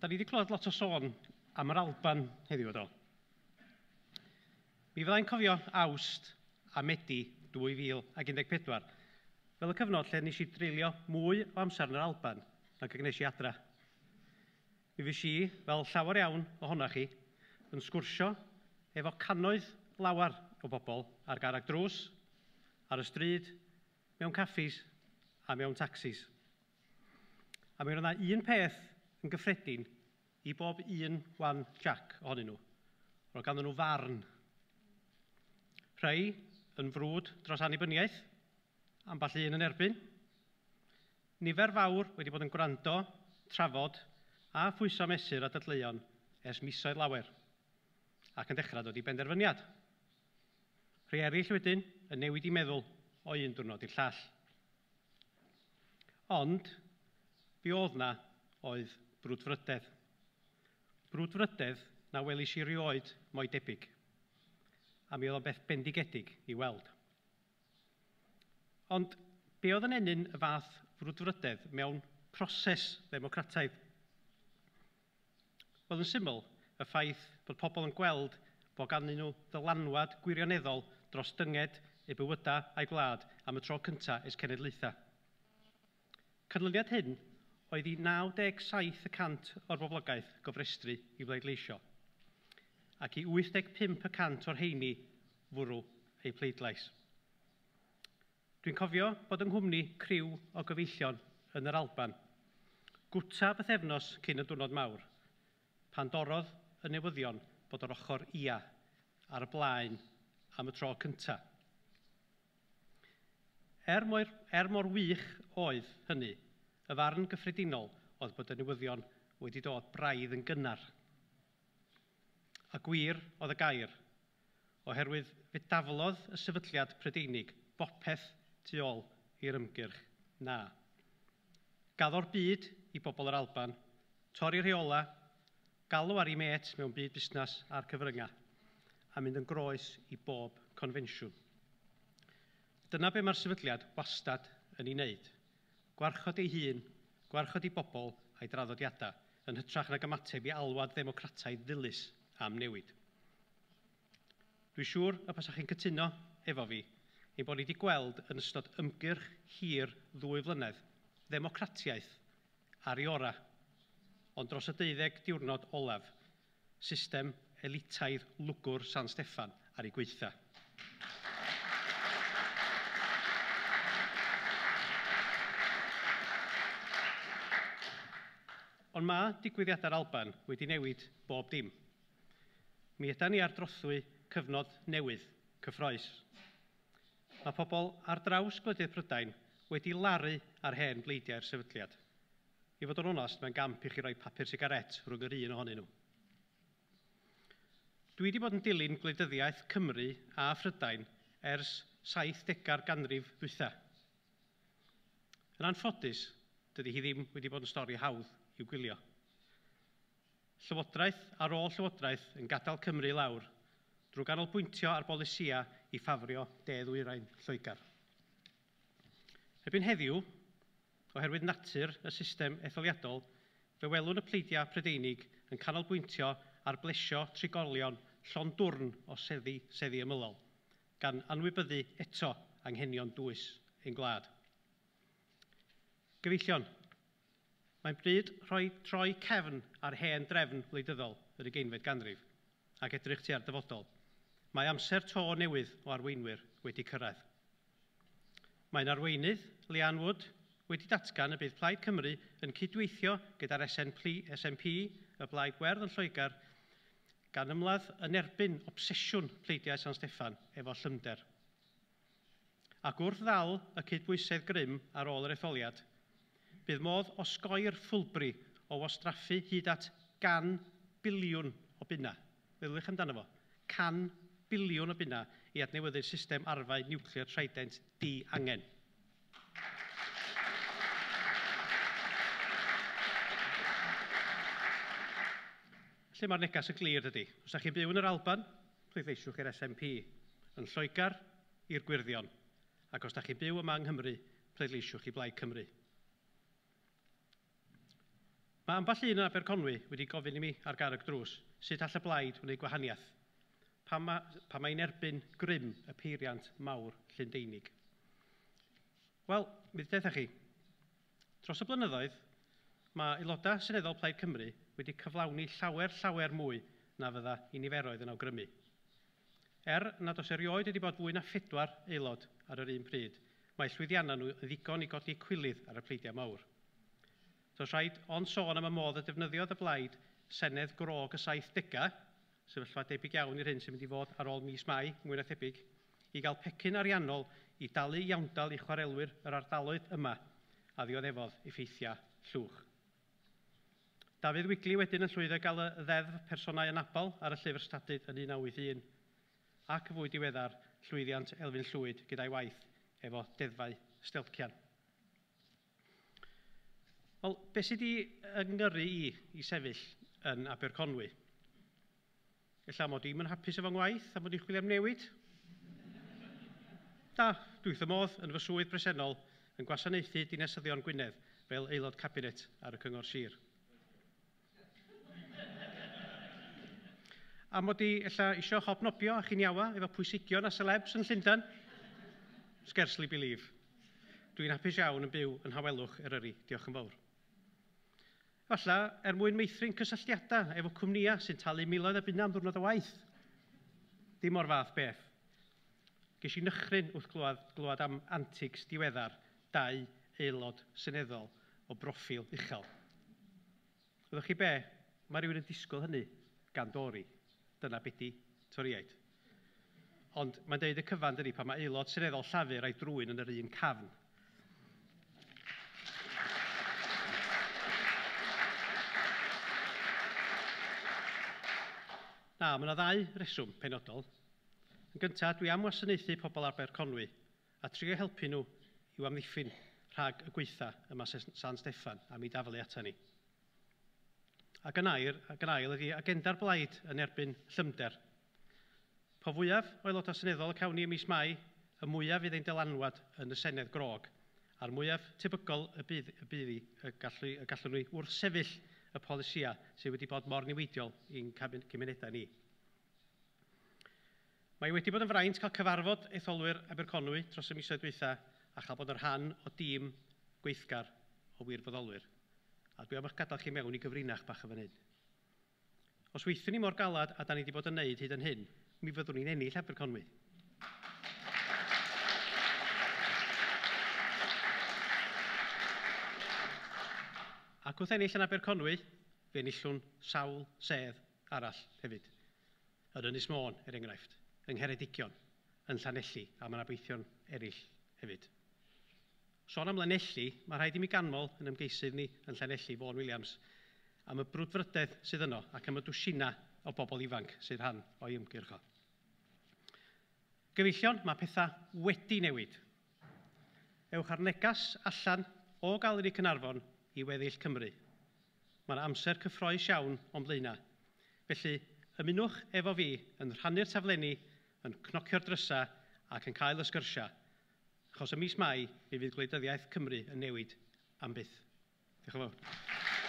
da ni wedi clywed lot o sôn am yr Alban heddiw do. Mi fyddai'n cofio awst a medi 2014 fel y cyfnod lle nes i dreulio mwy o amser yn yr Alban nag y i adra. Mi fes i, fel llawer iawn ohonoch chi, yn sgwrsio efo cannoedd lawer o bobl ar garag drws, ar y stryd, mewn caffis a mewn taxis. A mi roedd yna un peth yn gyffredin i bob un wan Jack ohonyn nhw. Roedd ganddyn nhw farn. Rhai yn frwd dros annibyniaeth, am ball un yn erbyn. Nifer fawr wedi bod yn gwrando, trafod a phwyso mesur a dadleuon ers misoedd lawer ac yn dechrau dod i benderfyniad. Rhai eraill wedyn yn newid i meddwl o un diwrnod i'r llall. Ond, fi oedd na oedd brwdfrydedd. Brwdfrydedd na welis i rioed mo'i debyg, a mi oedd o'n beth bendigedig i weld. Ond be oedd yn enyn y fath brwdfrydedd mewn proses ddemocrataidd? Oedd yn syml y ffaith bod pobl yn gweld bod ganddyn nhw ddylanwad gwirioneddol dros dynged eu bywydau a'i gwlad am y tro cyntaf ys cenedlaethau. Canlyniad hyn oedd i 97% o'r boblogaeth gofrestru i bleidleisio, ac i 85% o'r heini fwrw eu pleidlais. Dwi'n cofio bod yng Nghymru criw o gyfeillion yn yr Alban, gwta bythefnos cyn y diwrnod mawr, pan dorodd y newyddion bod yr ochr ia ar y blaen am y tro cyntaf. Er mor, er mor wych oedd hynny, Y farn gyffredinol oedd bod y newyddion wedi dod braidd yn gynnar. A gwir oedd y gair, oherwydd fe daflodd y sefydliad Prydeinig bopeth tu ôl i'r ymgyrch na. Gaddo'r byd i bobl yr Alban, torri rheola, galw ar ei met mewn byd busnes a'r cyfryngau, a mynd yn groes i bob confensiwn. Dyna be mae'r sefydliad wastad yn ei wneud gwarchod ei hun, gwarchod ei bobl a'i draddodiadau, yn hytrach nag ymateb i alwad ddemocrataidd ddilys am newid. Dwi'n siŵr y pasach chi'n cytuno efo fi ein bod ni wedi gweld yn ystod ymgyrch hir ddwy flynedd ddemocratiaeth ar ei ora, ond dros y deuddeg diwrnod olaf, system elitaidd lwgwr San Steffan ar ei gweitha. Ond mae digwyddiadau'r Alban wedi newid bob dim. Mi ydan ni ar drothwy cyfnod newydd, cyffroes. Mae pobl ar draws gwledydd Prydain wedi laru ar hen bleidiau'r sefydliad. I fod yn onast, mae'n gamp i chi roi papur sigaret rhwng yr un ohonyn nhw. Dwi wedi bod yn dilyn gwleidyddiaeth Cymru a Phrydain ers 70 ganrif dwytha. Yn anffodus, dydy hi ddim wedi bod yn stori hawdd i'w gwylio. Llywodraeth ar ôl Llywodraeth yn gadael Cymru lawr drwy ganolbwyntio ar bolisia i ffafrio deddwyrain Lloegr. Erbyn heddiw, oherwydd natur y system etholiadol, fe welwn y pleidiau Prydeinig yn canolbwyntio ar blesio trigolion llon dwrn o seddi, seddi ymylol, gan anwybyddu eto anghenion dwys ein gwlad. Gyfeillion, Mae'n bryd rhoi troi cefn ar hen drefn wleidyddol yr ugeinfed ganrif ac edrych tua'r dyfodol. Mae amser to newydd o arweinwyr wedi cyrraedd. Mae'n arweinydd Leanne Wood wedi datgan y bydd Plaid Cymru yn cydweithio gyda'r SNP, SNP y Blaid Gwerdd yn Lloegr gan ymladd yn erbyn obsesiwn pleidiau San Steffan efo llymder. Ac wrth ddal y cydbwysedd grym ar ôl yr etholiad, bydd modd osgoi'r ffwlbri o wastraffu hyd at gan biliwn o bunna. Meddwch amdano fo. Can biliwn o bunna i adnewyddu'r system arfau niwclear trident di angen. Lle mae'r negas yn glir ydy? Os ydych chi'n byw yn yr Alban, pleidleisiwch i'r SNP yn Lloegar i'r Gwyrddion. Ac os ydych chi'n byw yma yng Nghymru, pleidleisiwch i Blaid Cymru. Mae amball un yn Aberconwy wedi gofyn i mi ar garreg drws sut all y blaid wneud gwahaniaeth pan mae, pan mae'n erbyn grym y peiriant mawr Llundeinig. Wel, mi ddetha chi, dros y blynyddoedd, mae aelodau Seneddol Plaid Cymru wedi cyflawni llawer llawer mwy na fydda i niferoedd yn awgrymu. Er nad oes erioed wedi bod fwy na phedwar aelod ar yr un pryd, mae llwyddiannau nhw yn ddigon i godi cwilydd ar y pleidiau mawr. Does rhaid ond sôn am y modd y defnyddiodd y blaid Senedd Grog y 70au, sefyllfa debyg iawn i'r hyn sy'n mynd i fod ar ôl mis Mai, mwy na thebyg, i gael pecyn ariannol i dalu iawndal i chwarelwyr yr ardaloedd yma a ddioddefodd effeithiau llwch. Dafydd Wigli wedyn yn llwyddo gael y ddeddf personau anabal ar y llyfr stadydd yn 1981 ac y fwy diweddar llwyddiant Elfyn Llwyd gyda'i waith efo deddfau stelcian. Wel, beth sydd wedi yngyrru i i sefyll yn Aberconwy? Ella mod i'n hapus efo'n ngwaith a mod i'n chwilio am newid? Da, dwi wrth y modd yn fy swydd bresennol yn gwasanaethu dinesyddion Gwynedd fel aelod cabinet ar y cyngor sir. a mod i ella isio hobnobio a chiniawa efo pwysigion a celebs yn Llundain? Scarcely believe. Dwi'n hapus iawn yn byw yn hawelwch Eryri. Diolch yn fawr. Falla, er mwyn meithrin cysylltiadau efo cwmnïau sy'n talu miloedd a bunna am ddwrnod o waith. Dim o'r fath beth. Ges i nychryn wrth glwad, glwad am antics diweddar dau aelod seneddol o broffil uchel. Fyddwch chi be? Mae rhywun yn disgwyl hynny gan dori. Dyna beth toriaid. Ond mae'n deud y cyfan dydy pan mae aelod seneddol llafur a'i drwy'n yn yr un cafn. Na, mae yna ddau reswm penodol. Yn gyntaf, dwi am wasanaethu pobl Aber Conwy a trio helpu nhw i'w amddiffyn rhag y gweitha yma San Steffan am ei daflu ata ni. Ac yn air, ac yn ail ydy agenda'r blaid yn erbyn llymder. Po fwyaf o aelodau seneddol y cawn ni ym mis Mai, y mwyaf fydd ein dylanwad yn y Senedd Grog, a'r mwyaf tebygol y bydd, y bydd y gallu, y gallwn ni wrth sefyll y polisiau sydd wedi bod mor niweidiol i'n cymunedau ni. Mae wedi bod yn fraint cael cyfarfod etholwyr Aberconwy dros y misoedd dwytha a chael bod yn rhan o dîm gweithgar o wirfoddolwyr. A dwi am eich gadael chi mewn i gyfrinach bach o fan hyn. Os weithio ni mor galad a da ni wedi bod yn neud hyd yn hyn, mi fyddwn ni'n ennill Aberconwy. Ac wrth ennill yn Aberconwy, fe enillwn sawl sedd arall hefyd. Yn Ynys Môn, er enghraifft, yng Ngheredigion, yn Llanelli, a mae'n abeithio'n beithion eraill hefyd. Sôn am Llanelli, mae rhaid i mi ganmol yn ymgeisydd ni yn Llanelli, Fawn Williams, am y brwdfrydedd sydd yno ac am y dwsina o bobl ifanc sydd rhan o'i ymgyrcho. Gyfeillion, mae pethau wedi newid. Ewch ar negas allan o Galeri Cynarfon i weddill Cymru. Mae'n amser cyffroes iawn o'n blaenau. Felly, ymunwch efo fi yn rhannu'r taflenni, yn cnocio'r drysau ac yn cael y sgyrsiau, achos ym mis Mai mi fydd gwleidyddiaeth Cymru yn newid am byth. Diolch yn fawr.